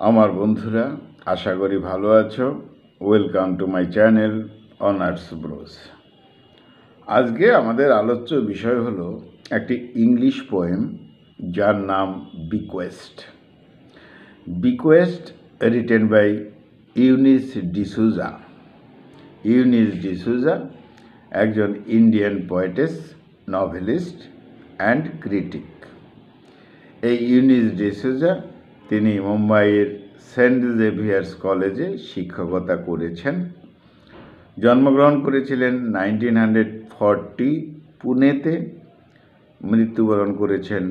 আমার বন্ধুরা, আশা করি ভালো আছো। Welcome to my channel honours bros আজকে আমাদের আলোচ্য বিষয় হলো একটি ইংলিশ পোয়েম যার নাম bequest bequest written by Eunice D'Souza Eunice D'Souza একজন Indian poetess novelist and critic এই ইউনিস ডিসুজা তিনি মুম্বাইয়ের সেন্ট জেভিয়ার্স কলেজে শিক্ষকতা করেছেন। জন্মগ্রহণ করেছিলেন নাইনটিন হান্ড্রেড ফর্টি পুনেতে। মৃত্যুবরণ করেছেন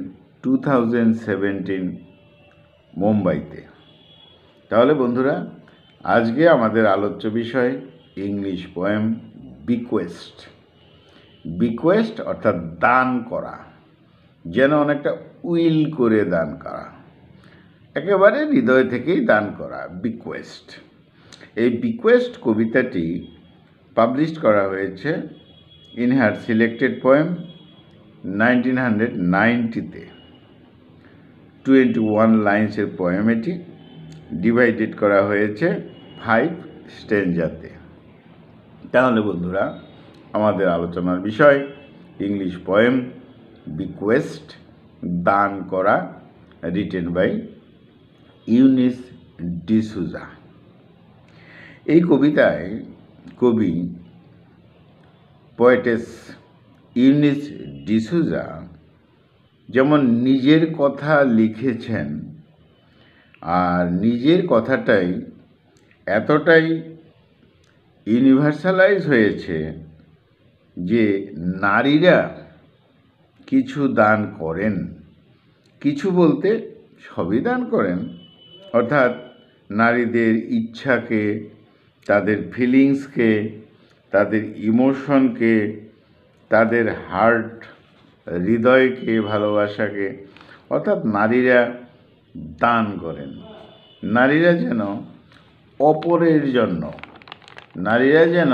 টু থাউজেন্ড মুম্বাইতে। তাহলে বন্ধুরা, আজকে আমাদের আলোচ্য বিষয় ইংলিশ পোয়েম বিকোয়েস্ট। বিকোয়েস্ট অর্থাৎ দান করা, যেন অনেকটা উইল করে দান করা। একেবারে হৃদয় থেকেই দান করা বিকোয়েস্ট এই বিকোয়েস্ট কবিতাটি পাবলিশ করা হয়েছে in her selected poem nineteen hundred নাইনটিতে twenty one লাইন্সের পোয়েম এটি ডিভাইডেড করা হয়েছে ফাইভ স্টেঞ্জাতে তাহলে বন্ধুরা, আমাদের আলোচনার বিষয় ইংলিশ পোয়েম বিকোয়েস্ট দান করা রিটেন বাই ইউনিস ডিসুজা। এই কবিতায় কবি পয়েটেস ইউনিস ডিসুজা যেমন নিজের কথা লিখেছেন আর নিজের কথাটাই এতটাই ইউনিভার্সালাইজ হয়েছে যে নারীরা কিছু দান করেন, কিছু বলতে সবই দান করেন। অর্থাৎ নারীদের ইচ্ছাকে, তাদের ফিলিংসকে তাদের ইমোশনকে তাদের হার্ট হৃদয়কে, ভালোবাসাকে, অর্থাৎ নারীরা দান করেন। নারীরা যেন অপরের জন্য, নারীরা যেন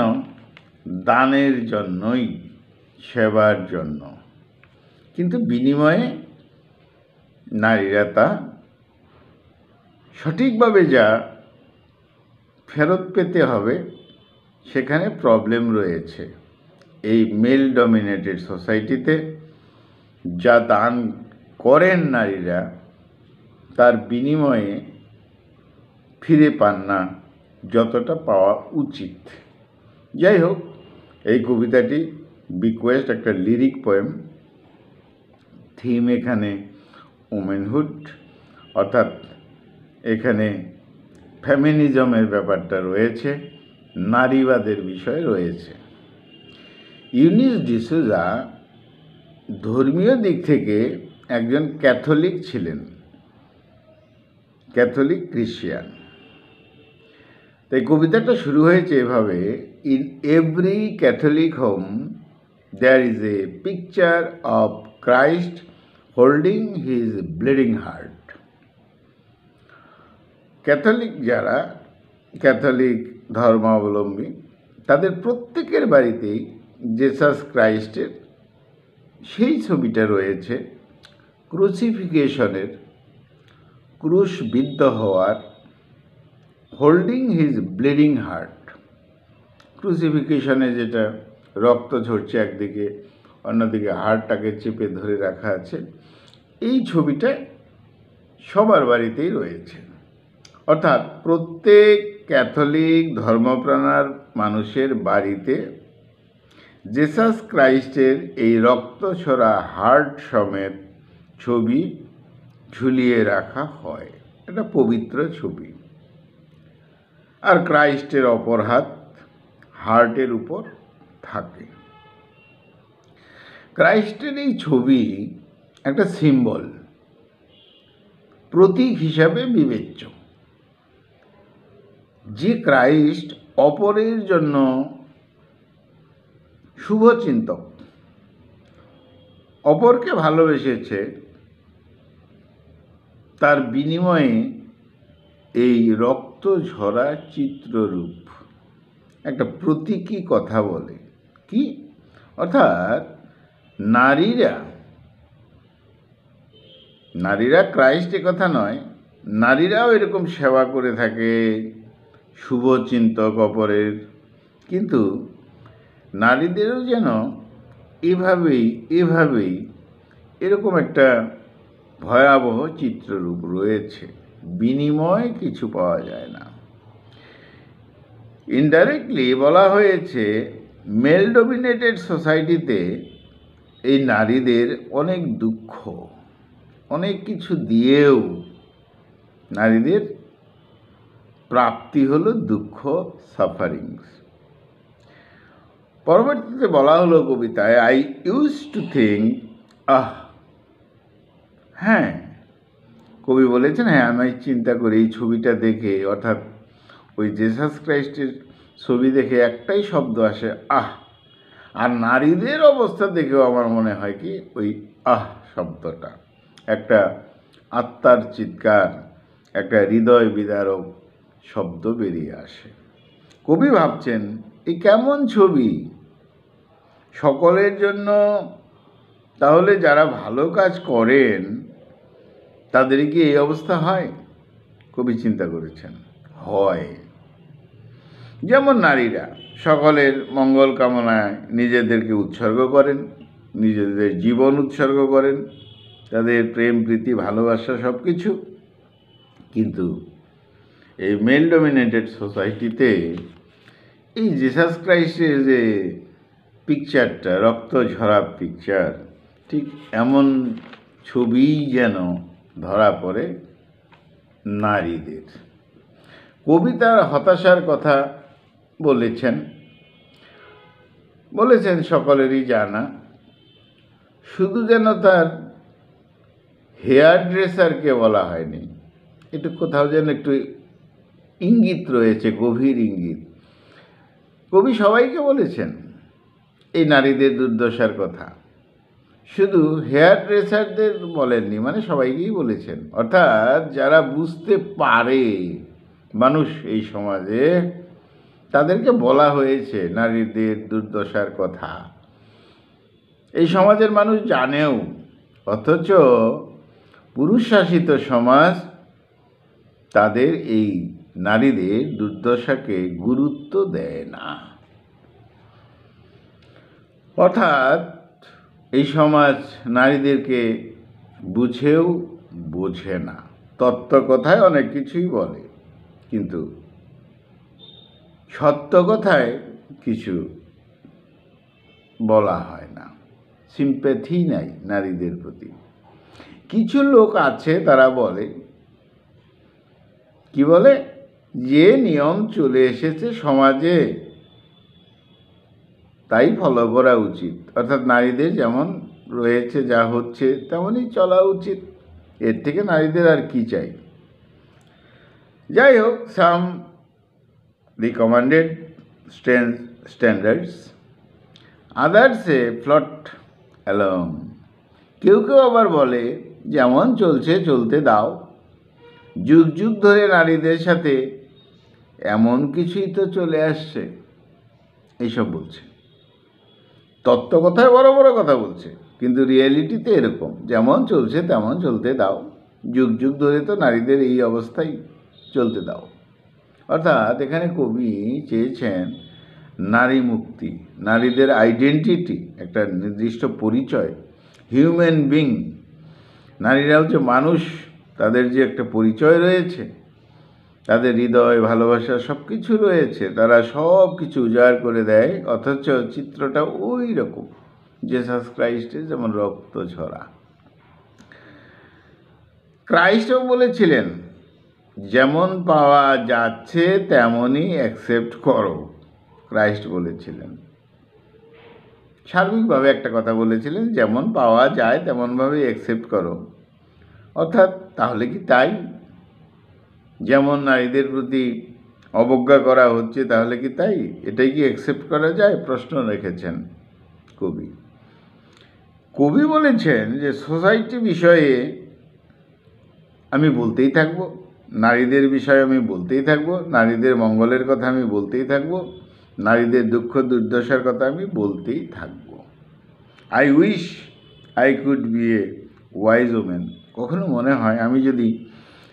দানের জন্যই, সেবার জন্য। কিন্তু বিনিময়ে নারীরা তা সঠিকভাবে যা ফেরত পেতে হবে, সেখানে প্রবলেম রয়েছে। এই মেল ডমিনেটেড সোসাইটিতে যা দান করেন নারীরা, তার বিনিময়ে ফিরে পান না যতটা পাওয়া উচিত। যাই হোক, এই কবিতাটি বিকোয়েস্ট একটা লিরিক পোয়েম থিম এখানে ওমেনহুড অর্থাৎ এখানে ফ্যামিনিজমের ব্যাপারটা রয়েছে, নারীবাদের বিষয় রয়েছে। ইউনিস ডিসুজা ধর্মীয় দিক থেকে একজন ক্যাথলিক ছিলেন, ক্যাথলিক ক্রিশ্চিয়ান। তাই কবিতাটা শুরু হয়েছে এভাবে in every Catholic home there is a picture of Christ holding his bleeding heart Catholic যারা, ক্যাথলিক ধর্মাবলম্বী, তাদের প্রত্যেকের বাড়িতেই জেসাস ক্রাইস্টের সেই ছবিটা রয়েছে ক্রুসিফিকেশনের ক্রুশবিদ্ধ হওয়ার হোল্ডিং হিজ ব্লিডিং হার্ট ক্রুসিফিকেশনে যেটা রক্ত ঝরছে একদিকে, অন্যদিকে হাড়টাকে চেপে ধরে রাখা আছে, এই ছবিটা সবার বাড়িতেই রয়েছে। অর্থাৎ প্রত্যেক ক্যাথলিক ধর্মপ্রাণার মানুষের বাড়িতে জেসাস ক্রাইস্টের এই রক্তছড়া হার্ট সমেত ছবি ঝুলিয়ে রাখা হয়। এটা পবিত্র ছবি। আর ক্রাইস্টের অপর হাত হার্টের উপর থাকে। ক্রাইস্টের এই ছবি একটা সিম্বল, প্রতীক হিসাবে বিবেচ্য। যে ক্রাইস্ট অপরের জন্য শুভচিন্তক, অপরকে ভালোবেসেছে, তার বিনিময়ে এই রক্ত ঝরা চিত্ররূপ, একটা প্রতীকী কথা বলে। কি? অর্থাৎ নারীরা নারীরা ক্রাইস্ট কথা নয়, নারীরাও এরকম সেবা করে থাকে। শুভ চিন্তক অপরের। কিন্তু নারীদেরও যেন এভাবেই এভাবেই এরকম একটা ভয়াবহ চিত্ররূপ রয়েছে। বিনিময় কিছু পাওয়া যায় না। ইনডাইরেক্টলি বলা হয়েছে মেল ডোমিনেটেড সোসাইটিতে এই নারীদের অনেক দুঃখ, অনেক কিছু দিয়েও নারীদের প্রাপ্তি হলো দুঃখ সাফারিংস পরবর্তীতে বলা হলো কবিতায় I use to think ah হ্যাঁ কবি বলেছেন হ্যাঁ আমি চিন্তা করি এই ছবিটা দেখে, অর্থাৎ ওই জেসাস ক্রাইস্টের ছবি দেখে একটাই শব্দ আসে, আহ, আর নারীদের অবস্থা দেখেও আমার মনে হয় কি, ওই আহ শব্দটা। একটা আত্মার চিৎকার, একটা হৃদয় বিদারক শব্দ বেরিয়ে আসে। কবি ভাবছেন এই কেমন ছবি? সকলের জন্য তাহলে যারা ভালো কাজ করেন তাদের কি এই অবস্থা হয়? কবি চিন্তা করেছেন, হয়। যেমন নারীরা, সকলের মঙ্গল কামনায় নিজেদেরকে উৎসর্গ করেন, নিজেদের জীবন উৎসর্গ করেন, তাদের প্রেম, প্রীতি, ভালোবাসা সব কিছু কিন্তু এই মেল ডমিনেটেড সোসাইটিতে এই জিসাস ক্রাইস্টের যে পিকচারটা রক্ত ঝরা পিকচার ঠিক এমন ছবিই যেন ধরা পড়ে নারীদের। কবিতার হতাশার কথা বলেছেন। বলেছেন সকলেরই জানা। শুধু যেন তার হেয়ার ড্রেসারকে বলা হয়নি, একটু কোথাও যেন একটু ইঙ্গিত রয়েছে, গভীর ইঙ্গিত। কবি সবাইকে বলেছেন, এই নারীদের দুর্দশার কথা। শুধু হেয়ার ড্রেসারদের বলেননি মানে সবাইকেই বলেছেন। অর্থাৎ যারা বুঝতে পারে মানুষ এই সমাজে, তাদেরকে বলা হয়েছে নারীদের দুর্দশার কথা। এই সমাজের মানুষ জানেও, অথচ পুরুষ শাসিত সমাজ তাদের এই নারীদের দুর্দশাকে গুরুত্ব দেয় না। অর্থাৎ এই সমাজ নারীদেরকে বুঝেও বোঝে না। তত্ত্ব কথায় অনেক কিছুই বলে, কিন্তু সত্য কথায় কিছু বলা হয় না। সিম্প্যাথি নাই নারীদের প্রতি। কিছু লোক আছে তারা বলে, কি বলে? যে নিয়ম চলে এসেছে সমাজে, তাই ফলো করা উচিত। অর্থাৎ নারীদের যেমন রয়েছে, যা হচ্ছে, তেমনই চলা উচিত। এর থেকে নারীদের আর কি চাই? যাই হোক সাম রিকমান্ডেড স্ট্যান্ডার্ডস আদার্সে ফ্লট অ্যালং কেউ কেউ আবার বলে, যেমন চলছে, চলতে দাও। যুগ যুগ ধরে নারীদের সাথে এমন কিছুই তো চলে আসছে। এইসব বলছে। তত্ত্ব কথায় বড় বড় কথা বলছে। কিন্তু রিয়েলিটিতে এরকম। যেমন চলছে তেমন চলতে দাও। যুগ যুগ ধরে তো নারীদের এই অবস্থাই চলতে দাও। অর্থাৎ এখানে কবি চেয়েছেন নারী মুক্তি, নারীদের আইডেন্টিটি একটা নির্দিষ্ট পরিচয় হিউম্যান বিং নারীরাও যে মানুষ, তাদের যে একটা পরিচয় রয়েছে তাদের হৃদয়, ভালোবাসা সব কিছু রয়েছে। তারা সব কিছু উজাড় করে দেয়, অথচ চিত্রটা ওই রকম জেসাস ক্রাইস্টের যেমন রক্ত ঝরা। ক্রাইস্টও বলেছিলেন, যেমন পাওয়া যাচ্ছে, তেমনই অ্যাকসেপ্ট করো। ক্রাইস্ট বলেছিলেন। সার্বিকভাবে একটা কথা বলেছিলেন, যেমন পাওয়া যায় তেমনভাবে অ্যাকসেপ্ট করো। অর্থাৎ তাহলে কি তাই? যেমন নারীদের প্রতি অবজ্ঞা করা হচ্ছে, তাহলে কি তাই? এটাই কি অ্যাকসেপ্ট করা যায়? প্রশ্ন রেখেছেন কবি। কবি বলেছেন যে সোসাইটি বিষয়ে আমি বলতেই থাকব, নারীদের বিষয়ে আমি বলতেই থাকব, নারীদের মঙ্গলের কথা আমি বলতেই থাকব, নারীদের দুঃখ দুর্দশার কথা আমি বলতেই থাকব। I wish I could be a wise woman কখনো মনে হয় আমি যদি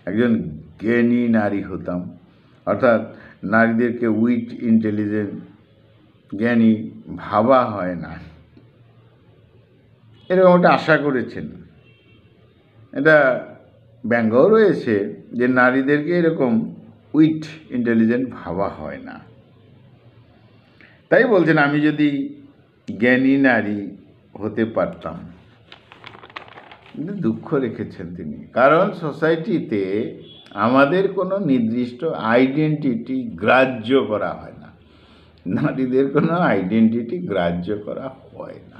একজন জ্ঞানী নারী হতাম। অর্থাৎ নারীদেরকে উইট ইন্টেলিজেন্ট, জ্ঞানী ভাবা হয় না। এরকম একটা আশা করেছেন। এটা ব্যঙ্গও রয়েছে যে নারীদেরকে এরকম উইট ইন্টেলিজেন্ট ভাবা হয় না। তাই বলছেন, আমি যদি জ্ঞানী নারী হতে পারতাম। দুঃখ রেখেছেন তিনি। কারণ সোসাইটিতে আমাদের কোনো নির্দিষ্ট আইডেন্টিটি গ্রাহ্য করা হয় না। নারীদের কোনো আইডেন্টিটি গ্রাহ্য করা হয় না।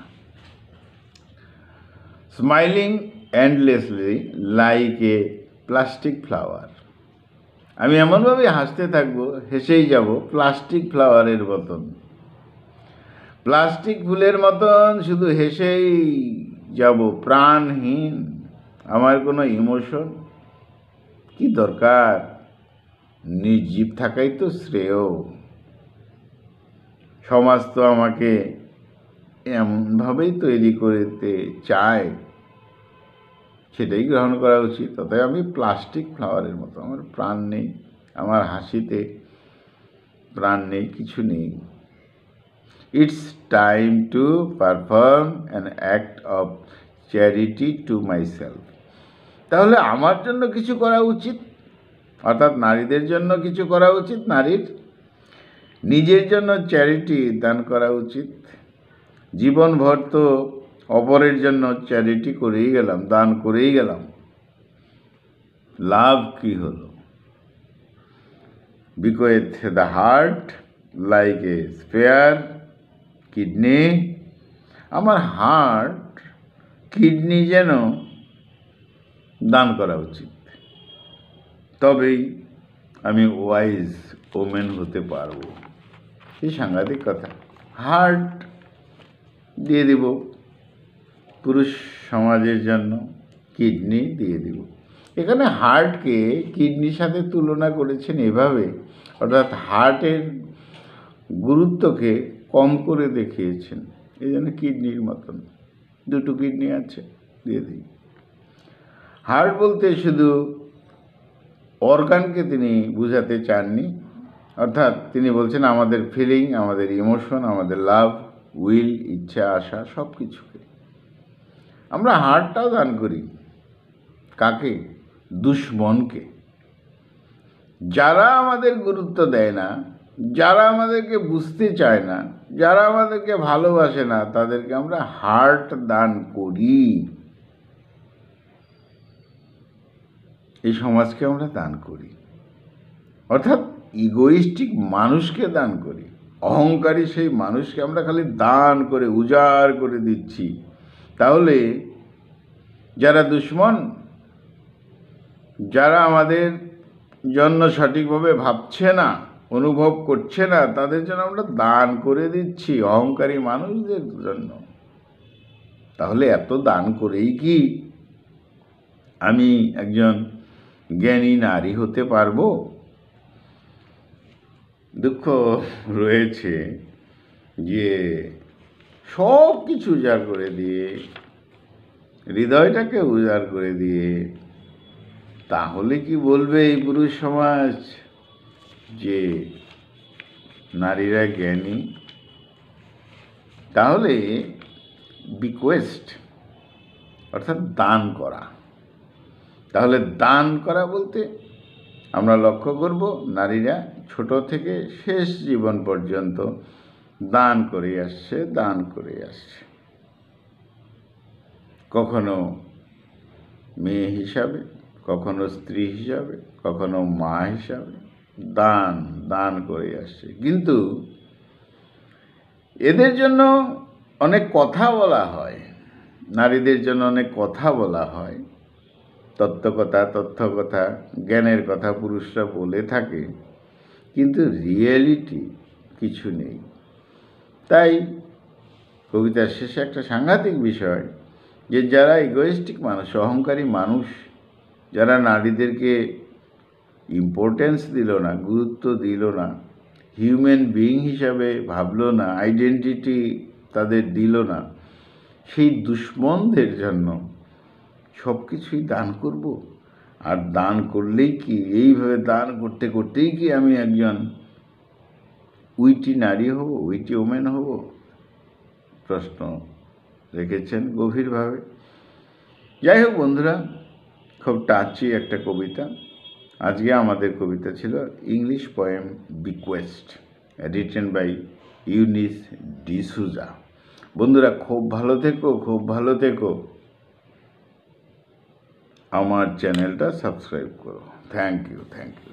Smiling endlessly like a plastic flower আমি এমনভাবে হাসতে থাকব, হেসেই যাব প্লাস্টিক ফ্লাওয়ারের মতন। প্লাস্টিক ফুলের মতন শুধু হেসেই যাব, প্রাণহীন। আমার কোনো ইমোশন কি দরকার? নির্জীব থাকাই তো শ্রেয়। সমাজ তো আমাকে এমনভাবেই তৈরি করতে চায়। সেটাই গ্রহণ করা উচিত। অতএব আমি প্লাস্টিক ফ্লাওয়ারের মতো, আমার প্রাণ নেই, আমার হাসিতে প্রাণ নেই, কিছু নেই। It's time to perform an act of charity to myself তাহলে আমার জন্য কিছু করা উচিত। অর্থাৎ নারীদের জন্য কিছু করা উচিত, নারীর নিজের জন্য চ্যারিটি দান করা উচিত। জীবনভর তো অপরের জন্য চ্যারিটি করেই গেলাম, দান করেই গেলাম। লাভ কি হলো? Bequeath the heart like a spare kidney. আমার হার্ট কিডনি যেন দান করা উচিত। তবেই আমি ওয়াইজ ওমেন হতে পারব। এই সাংঘাতিক কথা। হার্ট দিয়ে দিব। পুরুষ সমাজের জন্য কিডনি দিয়ে দিব। এখানে হার্টকে কিডনির সাথে তুলনা করেছেন এভাবে। অর্থাৎ হার্টের গুরুত্বকে কম করে দেখিয়েছেন। এই জন্য কিডনির মতন। দুটো কিডনি আছে, দিয়ে দিই। হার্ট বলতে শুধু অর্গানকে তিনি বুঝাতে চাননি। অর্থাৎ তিনি বলছেন, আমাদের ফিলিং আমাদের ইমোশন আমাদের লাভ উইল ইচ্ছা, আশা সব কিছুকে আমরা হার্টটাও দান করি। কাকে? দুশ্মনকে। যারা আমাদের গুরুত্ব দেয় না, যারা আমাদেরকে বুঝতে চায় না, যারা আমাদেরকে ভালোবাসে না, তাদেরকে আমরা হার্ট দান করি। এই সমাজকে আমরা দান করি। অর্থাৎ ইগোইস্টিক মানুষকে দান করি। অহংকারী সেই মানুষকে আমরা খালি দান করে, উজাড় করে দিচ্ছি। তাহলে যারা দুশ্মন, যারা আমাদের জন্য সঠিকভাবে ভাবছে না, অনুভব করছে না, তাদের জন্য আমরা দান করে দিচ্ছি অহংকারী মানুষদের জন্য। তাহলে এত দান করেই কি আমি একজন জ্ঞানী নারী হতে পারব? দুঃখ রয়েছে যে সব কিছু উজাড় করে দিয়ে, হৃদয়টাকে উজাড় করে দিয়ে, তাহলে কি বলবে এই পুরুষ সমাজ যে নারীরা জ্ঞানী? তাহলে বিকোয়েস্ট অর্থাৎ দান করা। তাহলে দান করা বলতে আমরা লক্ষ্য করব নারীরা ছোট থেকে শেষ জীবন পর্যন্ত দান করে আসছে, দান করে আসছে। কখনো মেয়ে হিসাবে, কখনো স্ত্রী হিসাবে, কখনো মা হিসাবে দান দান করে আসছে। কিন্তু এদের জন্য অনেক কথা বলা হয়, নারীদের জন্য অনেক কথা বলা হয়। তত্ত্বকথা, তথ্যকথা, জ্ঞানের কথা পুরুষরা বলে থাকে। কিন্তু রিয়েলিটি কিছু নেই। তাই কবিতার শেষে একটা সাংঘাতিক বিষয় যে যারা ইগোয়েস্টিক মানুষ, অহংকারী মানুষ, যারা নারীদেরকে ইম্পর্টেন্স দিল না, গুরুত্ব দিল না হিউম্যান বিইং হিসাবে ভাবলো না আইডেন্টিটি তাদের দিল না, সেই দুশ্মনদের জন্য সব কিছুই দান করব। আর দান করলেই কি? এইভাবে দান করতে করতেই কি আমি একজন উইটি নারী হব, উইটি ওমেন হব? প্রশ্ন রেখেছেন গভীরভাবে। যাই হোক বন্ধুরা, খুব টাচি একটা কবিতা। আজকে আমাদের কবিতা ছিল English poem bequest, written by Eunice D'Souza. বন্ধুরা, খুব ভালো থেকো, খুব ভালো থেকো। আমার চ্যানেলটা সাবস্ক্রাইব করো। Thank you thank you